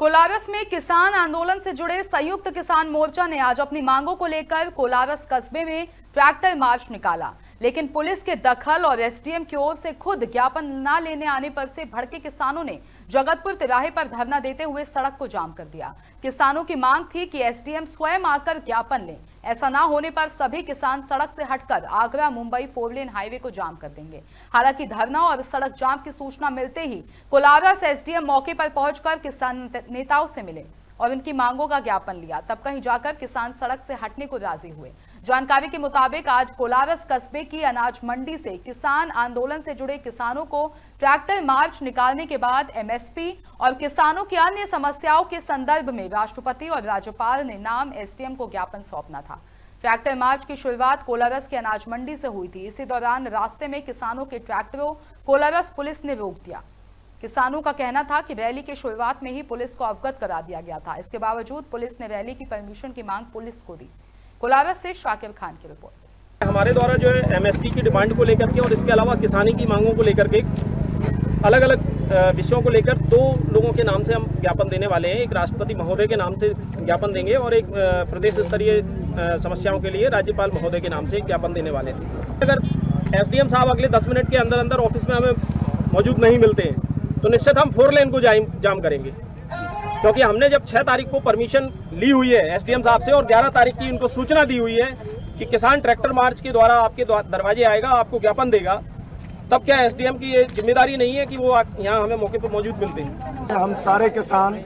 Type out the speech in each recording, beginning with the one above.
कोलारस में किसान आंदोलन से जुड़े संयुक्त किसान मोर्चा ने आज अपनी मांगों को लेकर कोलारस कस्बे में ट्रैक्टर मार्च निकाला। लेकिन पुलिस के दखल और एसडीएम की ओर से खुद ज्ञापन न लेने आने पर से भड़के किसानों ने जगतपुर तिराहे पर धरना देते हुए सड़क को जाम कर दिया। किसानों की मांग थी कि एसडीएम स्वयं आकर ज्ञापन लें। ऐसा ना होने पर सभी किसान सड़क से हटकर आगरा, मुंबई फोरलेन हाईवे को जाम कर देंगे। हालाँकि धरना और सड़क जाम की सूचना मिलते ही कोलारा से एसडीएम मौके पर पहुंचकर किसान नेताओं से मिले और उनकी मांगों का ज्ञापन लिया। तब कहीं जाकर किसान सड़क से हटने को राज़ी हुए। जानकारी के मुताबिक आज कोलावस कस्बे की अनाज मंडी से किसान आंदोलन से जुड़े किसानों को ट्रैक्टर मार्च निकालने के बाद एमएसपी और किसानों की अन्य समस्याओं के संदर्भ में राष्ट्रपति और राज्यपाल ने नाम एसडीएम को ज्ञापन सौंपना था। ट्रैक्टर मार्च की शुरुआत कोलारस के अनाज मंडी से हुई थी। इसी दौरान रास्ते में किसानों के ट्रैक्टरों, कोलारस पुलिस ने रोक दिया। किसानों का कहना था कि रैली की शुरुआत में ही पुलिस को अवगत करा दिया गया था। इसके बावजूद पुलिस ने रैली की परमिशन की मांग पुलिस को दी। कोलारस से शाकिब खान की रिपोर्ट। हमारे द्वारा जो है एमएसपी की डिमांड को लेकर के और इसके अलावा किसानी की मांगों को लेकर के अलग अलग विषयों को लेकर दो लोगों के नाम से हम ज्ञापन देने वाले हैं। एक राष्ट्रपति महोदय के नाम से ज्ञापन देंगे और एक प्रदेश स्तरीय समस्याओं के लिए राज्यपाल महोदय के नाम से ज्ञापन देने वाले हैं। अगर एसडीएम साहब अगले 10 मिनट के अंदर अंदर ऑफ़िस में हमें मौजूद नहीं मिलते हैं तो निश्चित हम फोर लेन को जाम करेंगे। क्योंकि हमने जब छह तारीख को परमिशन ली हुई है एसडीएम साहब से, और ग्यारह तारीख की उनको सूचना दी हुई है कि किसान ट्रैक्टर मार्च के द्वारा आपके दरवाजे आएगा, आपको ज्ञापन देगा, तब क्या एसडीएम की ये ज़िम्मेदारी नहीं है कि वो यहाँ हमें मौके पर मौजूद मिलते हैं? हम सारे किसान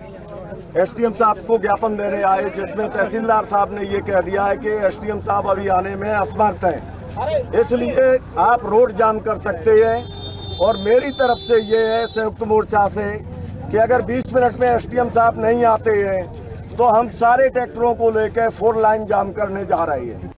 एसडीएम साहब को ज्ञापन देने आए, जिसमें तहसीलदार साहब ने ये कह दिया है कि एसडीएम साहब अभी आने में असमर्थ हैं। इसलिए आप रोड जाम कर सकते हैं, और मेरी तरफ़ से ये है, संयुक्त मोर्चा से कि अगर 20 मिनट में एसडीएम साहब नहीं आते हैं तो हम सारे ट्रैक्टरों को लेकर फोर लाइन जाम करने जा रहे हैं।